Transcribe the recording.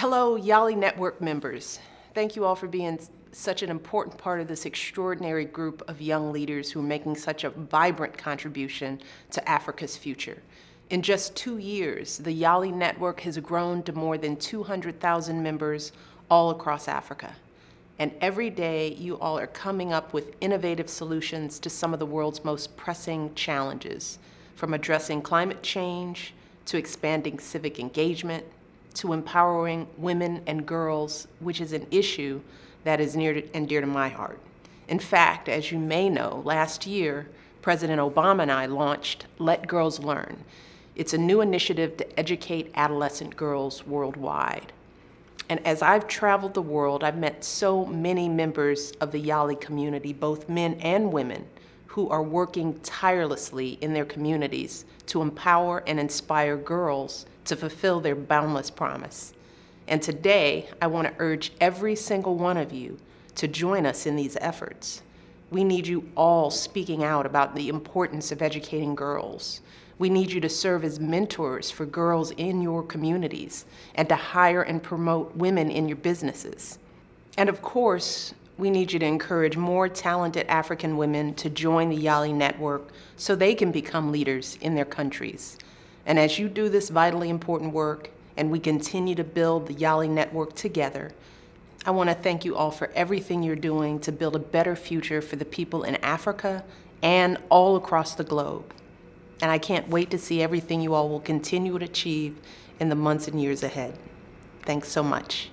Hello, YALI Network members. Thank you all for being such an important part of this extraordinary group of young leaders who are making such a vibrant contribution to Africa's future. In just two years, the YALI Network has grown to more than 200,000 members all across Africa. And every day, you all are coming up with innovative solutions to some of the world's most pressing challenges, from addressing climate change to expanding civic engagement to empowering women and girls, which is an issue that is near and dear to my heart. In fact, as you may know, last year, President Obama and I launched Let Girls Learn. It's a new initiative to educate adolescent girls worldwide. And as I've traveled the world, I've met so many members of the YALI community, both men and women, who are working tirelessly in their communities to empower and inspire girls to fulfill their boundless promise. And today, I want to urge every single one of you to join us in these efforts. We need you all speaking out about the importance of educating girls. We need you to serve as mentors for girls in your communities and to hire and promote women in your businesses. And of course, we need you to encourage more talented African women to join the YALI Network so they can become leaders in their countries. And as you do this vitally important work and we continue to build the YALI network together, I want to thank you all for everything you're doing to build a better future for the people in Africa and all across the globe. And I can't wait to see everything you all will continue to achieve in the months and years ahead. Thanks so much.